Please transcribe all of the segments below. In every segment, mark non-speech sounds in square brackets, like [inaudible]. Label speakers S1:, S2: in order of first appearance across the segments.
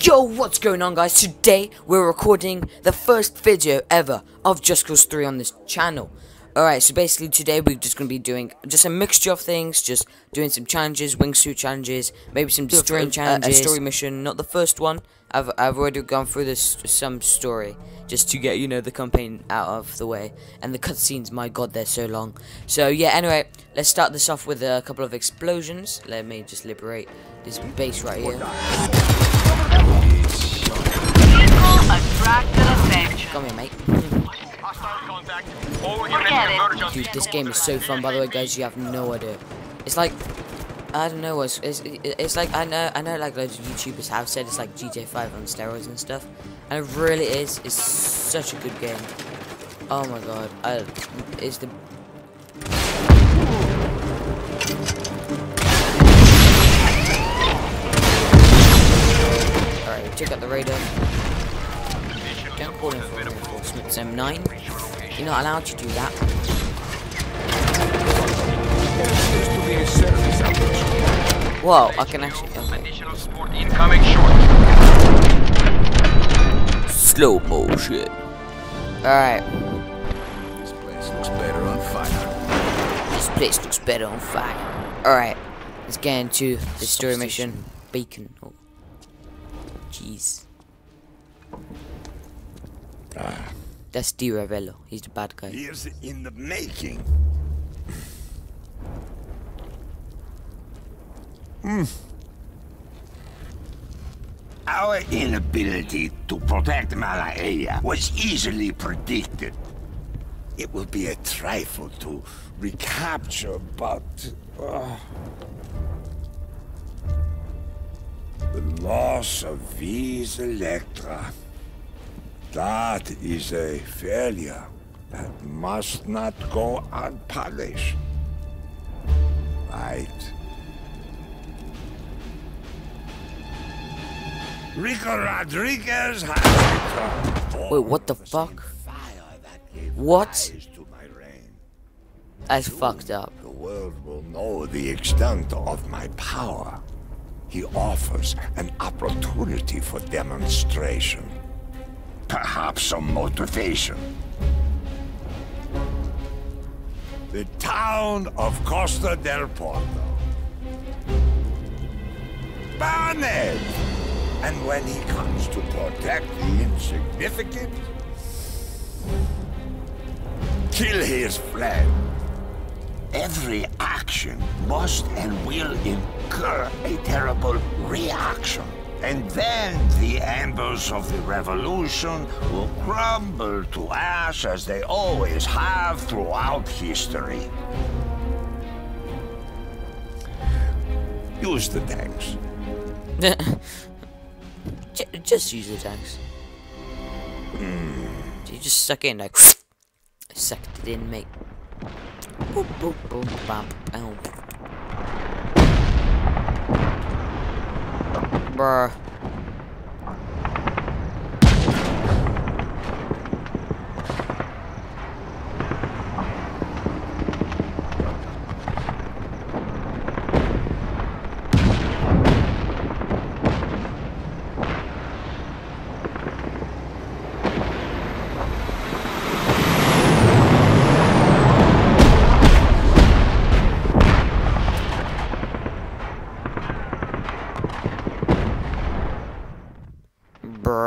S1: Yo, what's going on guys? Today we're recording the first video ever of Just Cause 3 on this channel. Alright, so basically today we're just going to be doing just a mixture of things, just doing some challenges, wingsuit challenges, maybe some story
S2: uh,
S1: challenges, a story mission, not the first one. I've, I've already gone through this some story, just to get, you know, the campaign out of the way. And the cutscenes, my god, they're so long. So yeah, anyway, let's start this off with a couple of explosions. Let me just liberate this base right here. Come here, mate. [laughs] Dude, this game is so fun. By the way, guys, you have no idea. It's like I don't know. It's it's, it's like I know I know like loads of YouTubers have said it's like GTA 5 on steroids and stuff, and it really is. It's such a good game. Oh my god, I, it's the Alright, we took out the radar. Don't call in for reinforcements, M9. You're not allowed to do that. Whoa, I can actually. Okay.
S3: Additional support incoming short.
S1: Slow motion. Alright,
S4: This place looks better on fire.
S1: this place looks better on fire. Alright, let's get into the story mission. Bacon. Oh. Jeez. Ah. That's Di Ravello. He's the bad guy.
S4: Years in the making. Hmm. Our inability to protect Manaea was easily predicted. It will be a trifle to recapture, but... uh, the loss of Vis Electra. That is a failure that must not go unpunished. Right. Rico Rodriguez has returned.
S1: Wait, what the fuck?
S4: Fire that gave
S1: What?
S4: rise to my reign.
S1: That's fucked up.
S4: The world will know the extent of my power. He offers an opportunity for demonstration. Perhaps some motivation. The town of Costa del Porto. Barnett! And when he comes to protect the insignificant, kill his friend. Every action must and will incur a terrible reaction. And then the embers of the revolution will crumble to ash as they always have throughout history. Use the tanks. [laughs]
S1: Just use the tanks. Hmm. You just suck it in like [sniffs] sucked it in, mate. Boop, boop, boop, ow. Bruh. Bruh.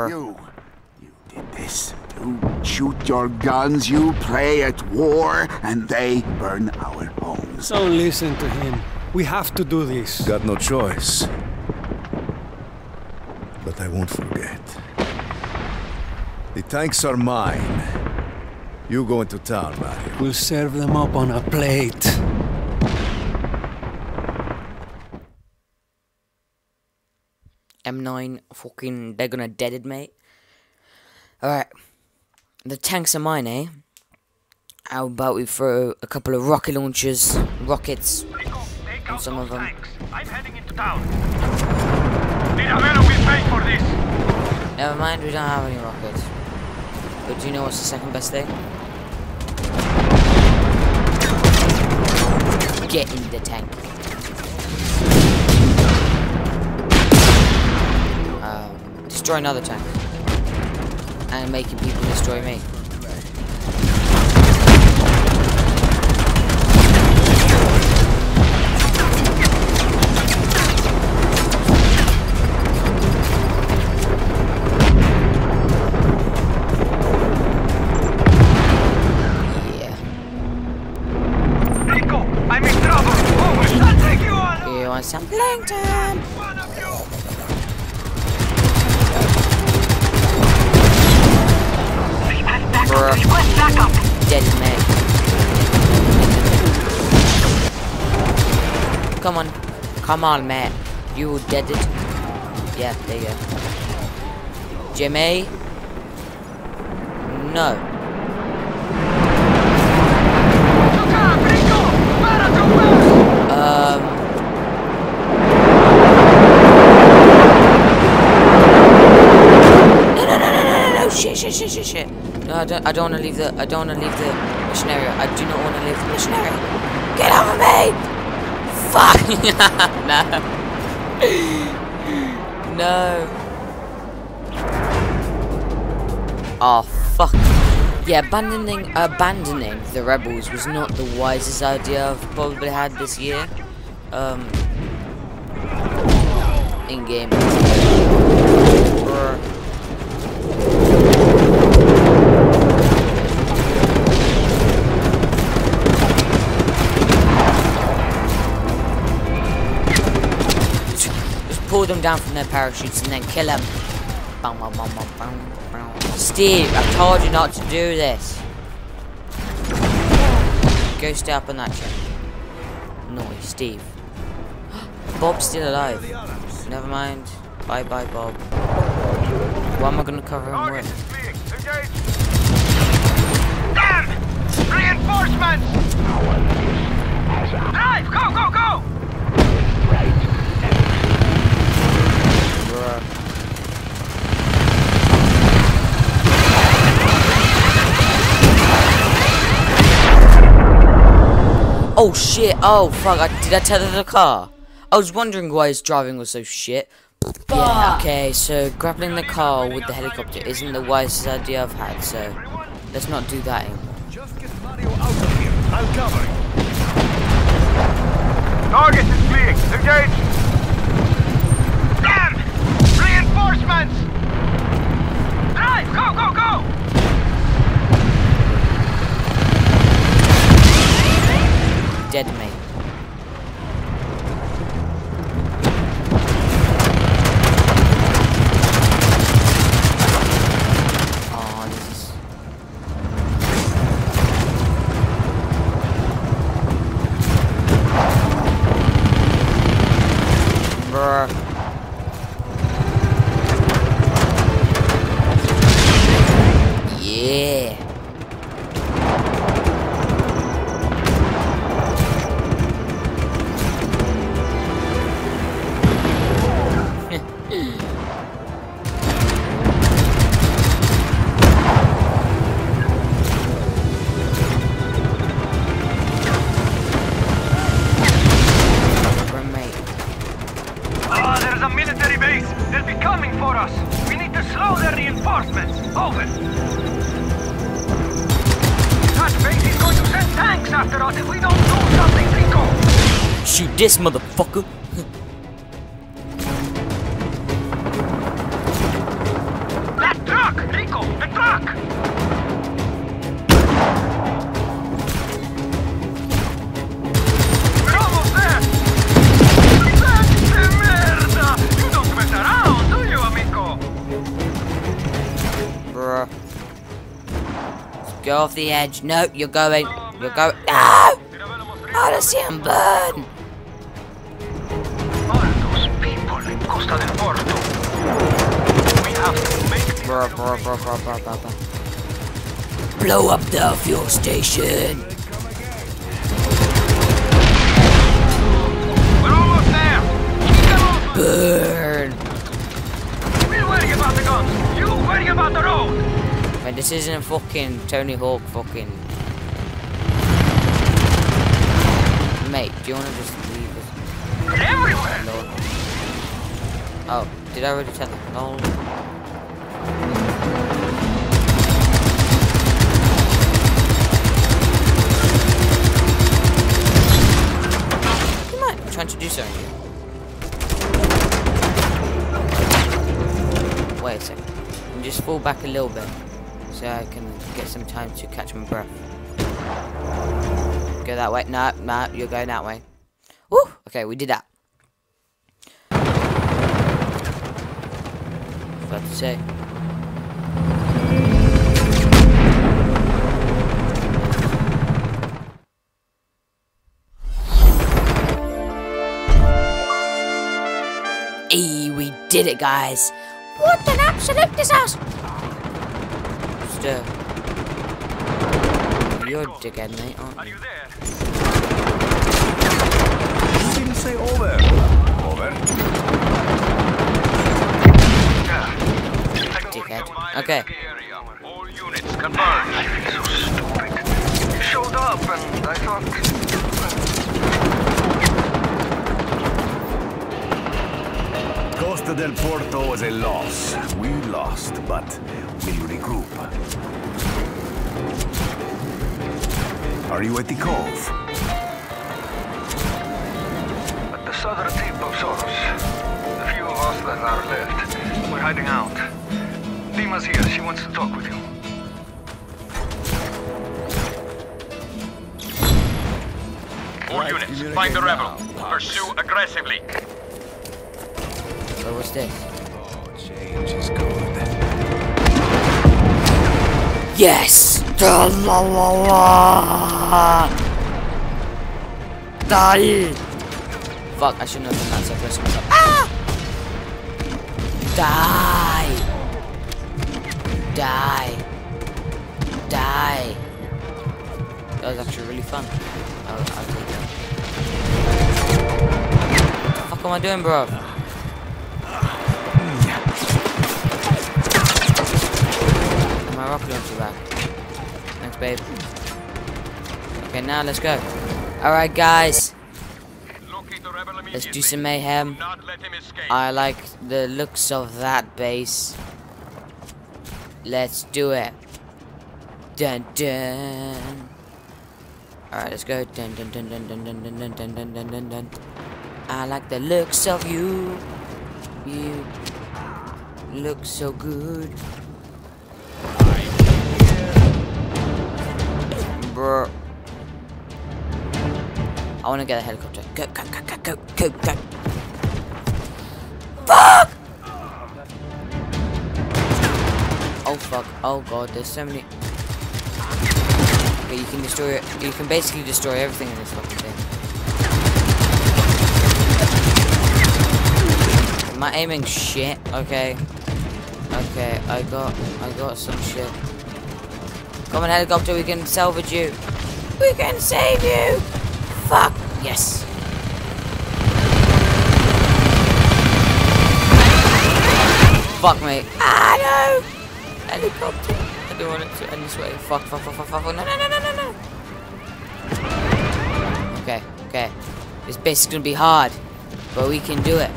S4: You, you did this. You shoot your guns, you play at war, and they burn our homes.
S5: Don't listen to him. We have to do this.
S2: Got no choice. But I won't forget. The tanks are mine. You go into town, Mario.
S5: We'll serve them up on a plate.
S1: M9 fucking they're gonna dead it, mate. Alright. The tanks are mine, eh? How about we throw a couple of rocket launchers, rockets,
S3: Rico,
S1: some of them.
S3: tanks. I'm heading into town. Will pay for this.
S1: Never mind, we don't have any rockets. But do you know what's the second best thing? Get in the tank. Um, destroy another tank. And making people destroy me. Come on, Matt. You dead it? Yeah, there you go. Jimmy? No. Um. No, no, no, no, no, no, no, shit, shit, shit, shit, shit. No, I don't, I don't want to leave the, I don't want to leave the mission area. I do not want to leave the mission area. Get over me! Fuck! [laughs] no. no. Oh, fuck. Yeah, abandoning abandoning the rebels was not the wisest idea I've probably had this year. Um, in Just pull them down from their parachutes and then kill them. Bum, bum, bum, bum, bum, bum. Steve, I told you not to do this. Go stay up on that chair. No, Steve. [gasps] Bob's still alive. Never mind. Bye bye, Bob. What am I gonna cover him
S3: Target
S1: with?
S3: is clear. Engage. Damn! Reinforcements! Drive! Go, go, go!
S1: Bruh. Oh shit! Oh fuck! I, did I tether the car? I was wondering why his driving was so shit. Yeah. Okay, so grappling the car with the helicopter isn't the wisest idea I've had. So let's not do that anymore.
S2: Just get Mario out of here. I'll cover.
S3: Target is clear. Engage. Damn! Reinforcements! Drive! Go, go, go!
S1: Dead mate. This motherfucker.
S3: That truck, Rico, the truck. We're almost there. Pezze merda! You don't mess around, do you, amico?
S1: Bruh. Go off the edge. No, you're going. Oh, you're going. No! I don't see him burn.
S3: Costa del Porto. We have to make this
S1: Bruh, bruh, bruh, bruh, bruh, bruh, bruh. Blow up the fuel station.
S3: We're almost there. Keep them off.
S1: Burn.
S3: We're worrying about the guns. You worry about the road.
S1: If Mate, this isn't fucking Tony Hawk fucking... Mate, do you wanna just leave us?
S3: Everywhere!
S1: Oh, did I already tell them? No. Might be trying to do something. Wait a second. And just fall back a little bit so I can get some time to catch my breath. Go that way. No, no, you're going that way. Woo! Okay, we did that. What to say? Hey, we did it, guys! What an absolute disaster! Still. You're a dickhead, mate, aren't
S3: Are
S1: you?
S3: you there?
S2: You didn't say over. Over.
S3: Yeah. I got
S1: Dickhead. Okay.
S3: in the area. All units confirmed. I feel so stupid. You showed up and I thought...
S2: Costa del Porto was a loss. We lost, but we'll regroup. Are you at the cove?
S3: At the southern tip of Soros. The few of us that are left. We're hiding out. Dimah's here. She wants to talk with you. All units, find the rebel. Pursue aggressively.
S1: What was this?
S2: Oh, change is good.
S1: Yes! Da la la la! Die! Fuck, I shouldn't have done that so close to myself. Ah! Die! Die! Die! That was actually really fun. I'll, I'll take that. What the fuck am I doing, bro? And my rocket launcher back. Thanks, babe. Okay, now let's go. Alright, guys.
S3: Locate the rebel
S1: Let's do some mayhem.
S3: Not let him escape.
S1: I like the looks of that base. Let's do it. Dun dun. Alright, let's go. Dun dun dun dun dun dun dun dun dun dun dun dun. I like the looks of you. You look so good. Bruh. I wanna get a helicopter. Go, go, go, go, go, go, go. Oh. God, there's so many. Okay, you can destroy it. You can basically destroy everything in this fucking thing. Am I aiming shit? Okay. Okay, I got I got some shit. Come on helicopter, we can salvage you. We can save you! Fuck! Yes. Fuck me. Ah no! Helicopter. I don't want it to end this way. Fuck, fuck, fuck, fuck, fuck. No, no, no, no, no, no. Okay, okay. This is gonna be hard, but we can do it.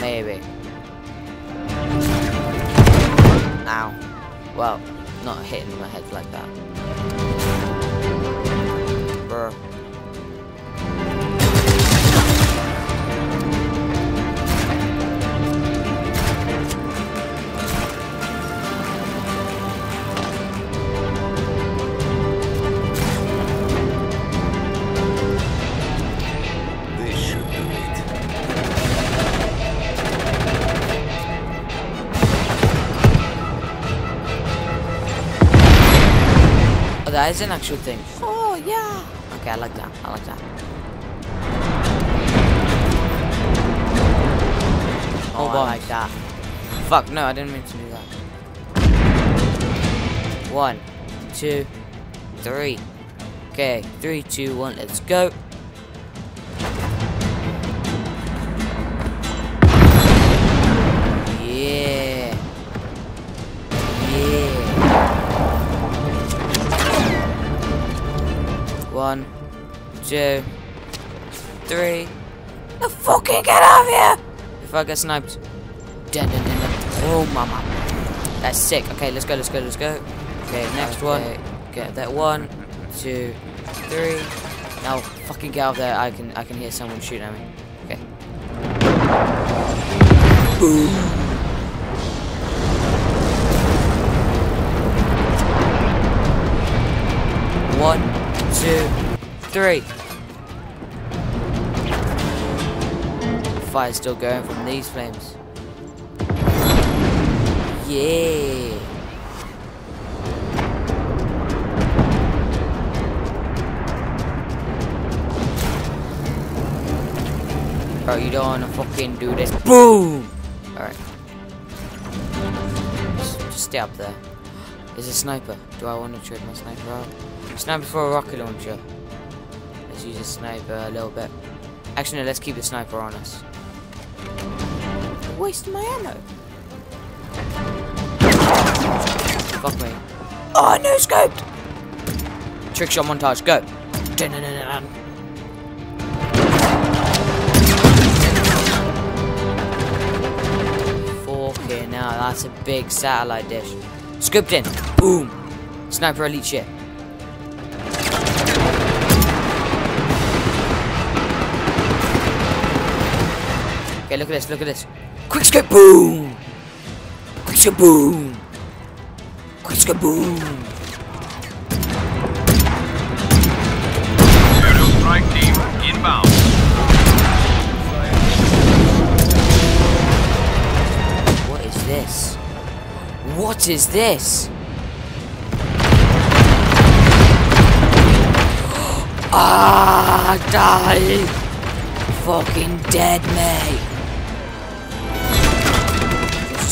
S1: Maybe. Ow. Well, not hitting my head like that. Brr. That is an actual thing. Oh, yeah. Okay, I like that. I like that. Oh, I like that. Fuck, no, I didn't mean to do that. One, two, three. Okay, three, two, one, let's go. Two, three. The fucking get out of here! If I get sniped. Dun, dun, dun, dun. Oh, mama. That's sick. Okay, let's go, let's go, let's go. Okay, next one. Get that one, two, three. Now, fucking get out of there. I can, I can hear someone shooting at me. Okay. One, two, three. Fire's still going from these flames. Yeah. Bro, you don't wanna fucking do this. Boom! Alright. Just, just stay up there. There's a sniper. Do I want to trade my sniper out? Sniper for a rocket launcher. Let's use a sniper a little bit. Actually, no, let's keep the sniper on us. Wasting my ammo. Fuck me. Oh, no scoped! Trick shot montage, go. Dun-dun-dun-dun. Fucking hell, that's a big satellite dish. Scooped in. Boom. Sniper elite shit. Okay, look at this, look at this. Quick scope, boom! Quick scope, boom! Quick scope, boom!
S3: Aerial strike team inbound.
S1: What is this? What is this? [gasps] ah, die! Fucking dead, mate.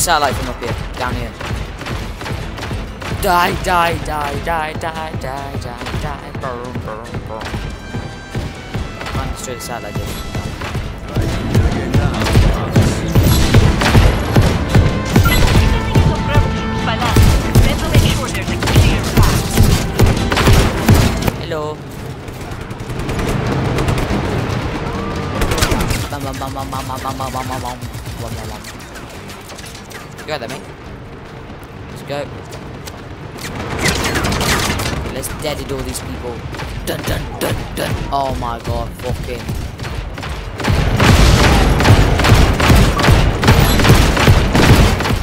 S1: Satellite from up here, down here. Die, die, die, die, die, die, die, die. Burn, burn, burn. Run straight the satellite. Dish. Hello. Bum, bum, bum, bum, bum, bum, bum, bum, bum, bum, bum. Bum, bum, bum. You got that, mate? Let's go. Let's deaded all these people. Dun dun dun dun. Oh my god, fucking.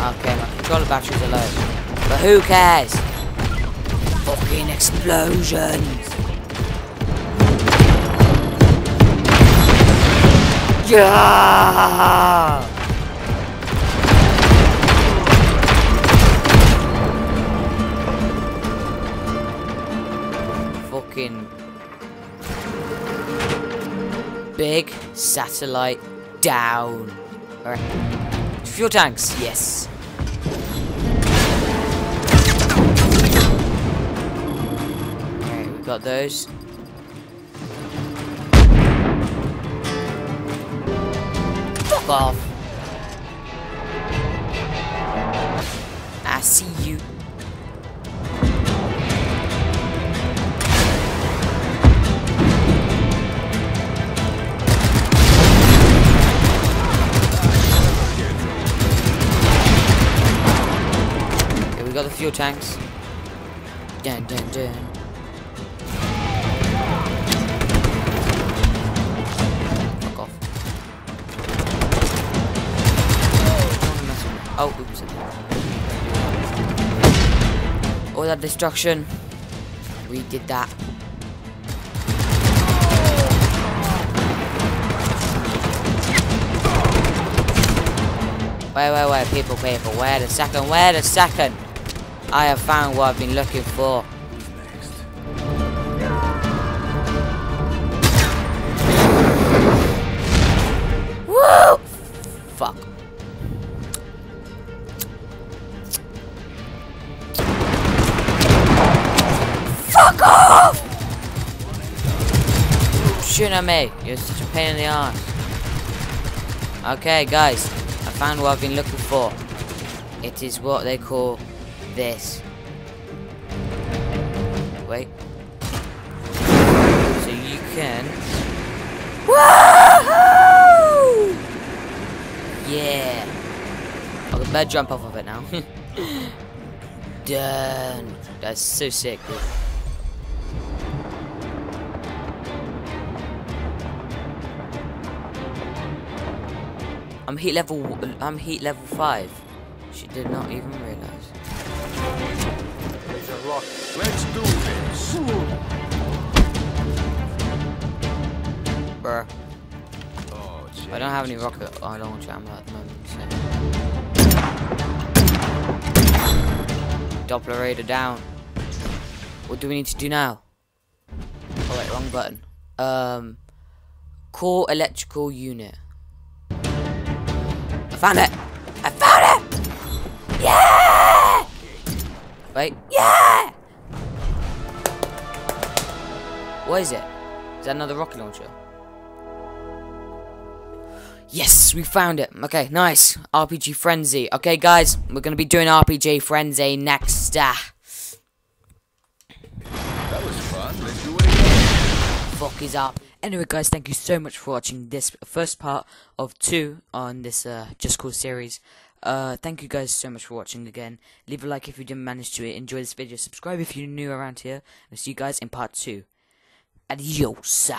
S1: Okay, my controller batteries are low. But who cares? Fucking explosions. Yeah! Fucking big satellite down. Alright. Fuel tanks, yes. Alright, we got those. Fuck off. I see you. Got the fuel tanks. Dun dun dun. Fuck off. Oh, oops. All that destruction. We did that. Wait, wait, wait, people, people, wait a second, wait a second. I have found what I've been looking for. Woo! Fuck. Fuck off! At me. You're such a pain in the ass. Okay, guys. I found what I've been looking for. It is what they call this. Wait. So you can. Woohoo! Yeah. I can better jump off of it now. [laughs] Done. That's so sick, dude. I'm heat level. I'm heat level five. She did not even realize.
S2: Let's do this.
S1: Bruh.
S2: Oh,
S1: I don't have any rocket uh, launcher ammo at the moment, so. Doppler radar down. What do we need to do now? Oh wait, wrong button. Um, core electrical unit. I found it. I found it. Yeah. Wait. Yeah. What is it? Is that another rocket launcher? Yes, we found it. Okay, nice. RPG Frenzy. Okay, guys, we're going to be doing RPG Frenzy next. Uh,
S2: That was fun. Let's do it again.
S1: fuck is up. Anyway, guys, thank you so much for watching this first part of two on this uh, Just Cause series. Uh, thank you guys so much for watching again. Leave a like if you didn't manage to enjoy this video. Subscribe if you're new around here. And see you guys in part two. Adiós.